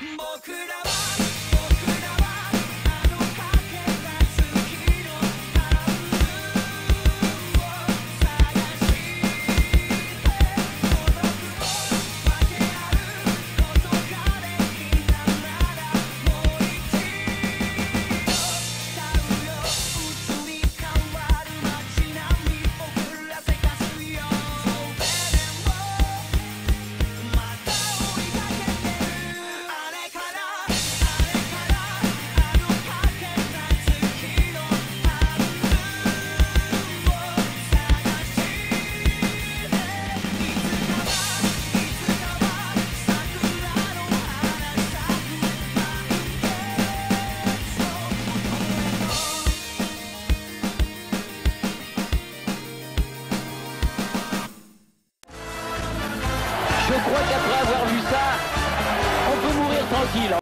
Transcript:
僕らは qu'après avoir vu ça, on peut mourir tranquille.